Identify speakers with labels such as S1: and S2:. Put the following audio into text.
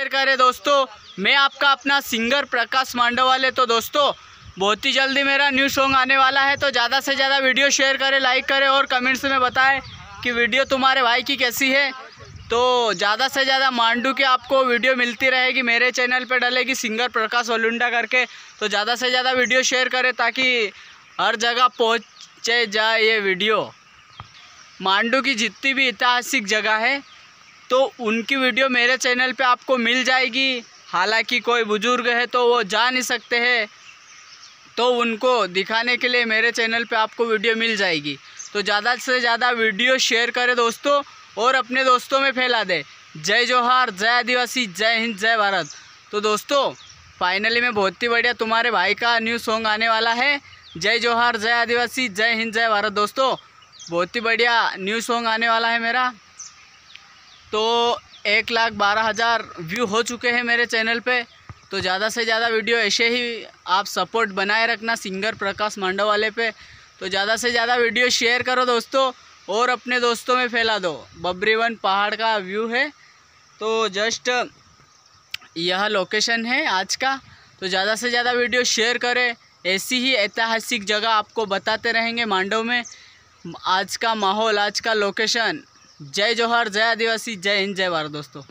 S1: Share करें दोस्तों। मैं आपका अपना सिंगर प्रकाश मांडो वाले तो दोस्तों, बहुत ही जल्दी मेरा न्यू सॉन्ग आने वाला है तो ज़्यादा से ज़्यादा वीडियो शेयर करें लाइक करें और कमेंट्स में बताएँ कि वीडियो तुम्हारे भाई की कैसी है। तो ज़्यादा से ज़्यादा मांडू की आपको वीडियो मिलती रहेगी, मेरे चैनल पर डलेगी सिंगर प्रकाश ओलुंडा करके। तो ज़्यादा से ज़्यादा वीडियो शेयर करें ताकि हर जगह पहुँचे जाए ये वीडियो मांडू की जितनी भी ऐतिहासिक जगह है तो उनकी वीडियो मेरे चैनल पे आपको मिल जाएगी। हालाँकि कोई बुज़ुर्ग है तो वो जा नहीं सकते हैं। तो उनको दिखाने के लिए मेरे चैनल पे आपको वीडियो मिल जाएगी। तो ज़्यादा से ज़्यादा वीडियो शेयर करें दोस्तों और अपने दोस्तों में फैला दे। जय जोहार, जय आदिवासी, जय हिंद, जय भारत। तो दोस्तों, फाइनली में बहुत ही बढ़िया तुम्हारे भाई का न्यू सॉन्ग आने वाला है। जय जोहार, जय आदिवासी, जय हिंद, जय भारत। दोस्तों, बहुत ही बढ़िया न्यू सॉन्ग आने वाला है मेरा। तो एक लाख बारह हज़ार व्यू हो चुके हैं मेरे चैनल पे। तो ज़्यादा से ज़्यादा वीडियो ऐसे ही आप सपोर्ट बनाए रखना सिंगर प्रकाश मांडव वाले पे। तो ज़्यादा से ज़्यादा वीडियो शेयर करो दोस्तों और अपने दोस्तों में फैला दो। बब्रीवन पहाड़ का व्यू है। तो जस्ट यह लोकेशन है आज का। तो ज़्यादा से ज़्यादा वीडियो शेयर करें। ऐसी ही ऐतिहासिक जगह आपको बताते रहेंगे मांडव में। आज का माहौल, आज का लोकेशन। जय जोहर जय आदिवासी जय हिंद जय भारत दोस्तों।